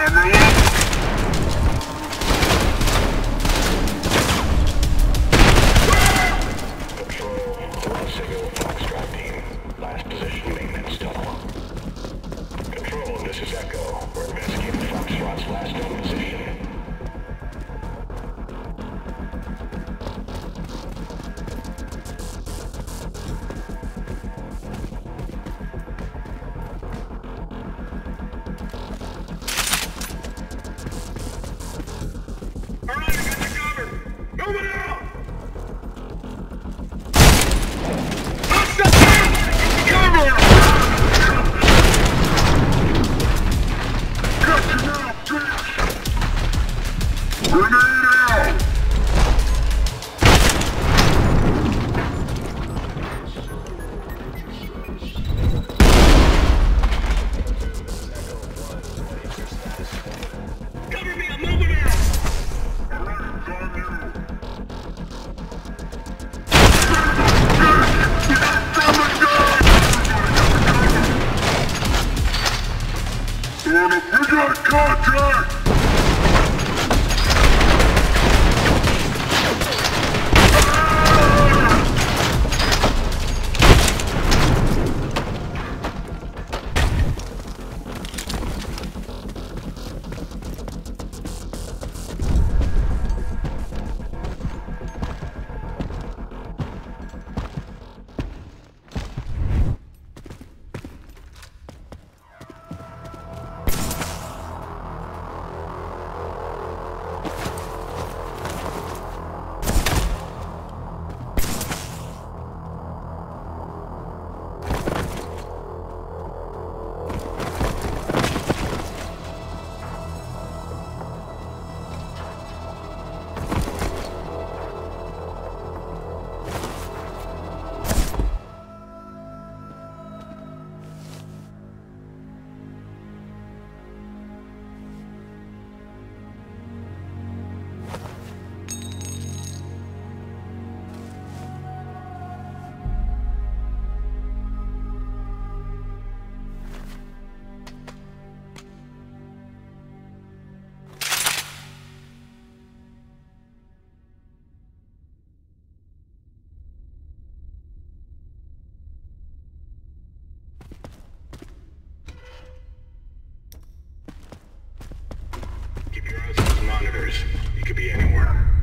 in the end. He could be anywhere.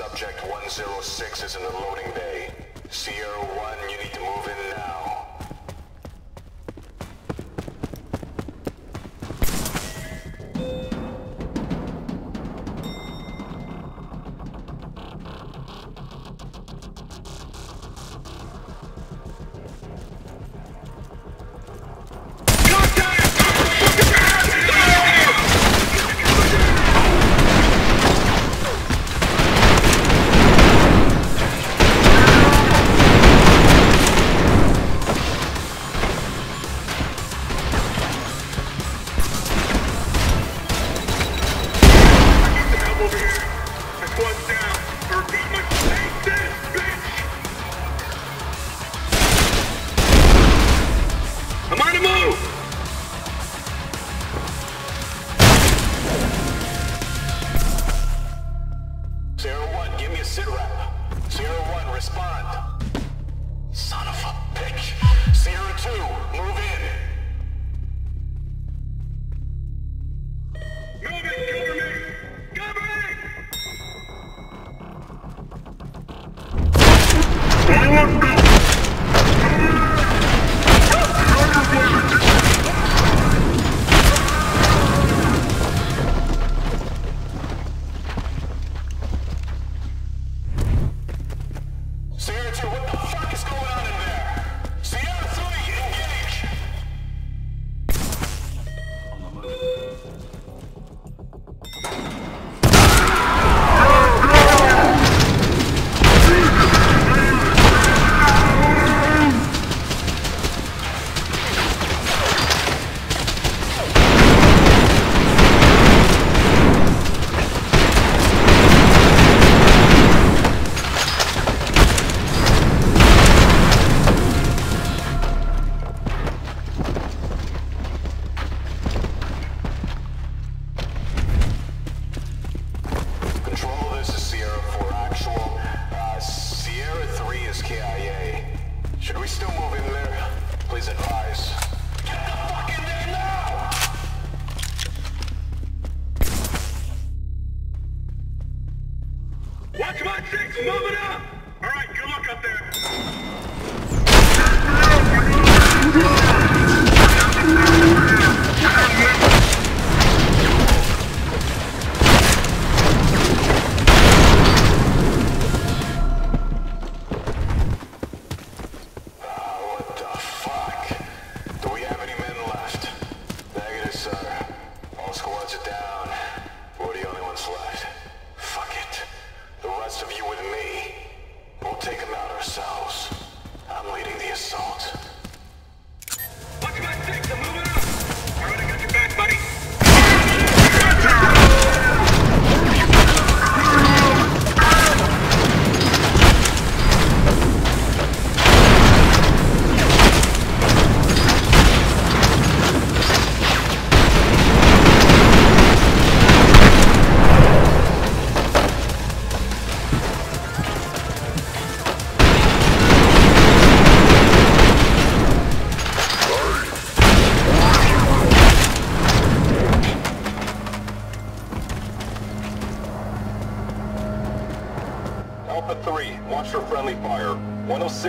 Subject 106 is in the loading bay. Sierra 1, you need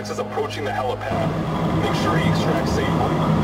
is approaching the helipad. Make sure he extracts safely.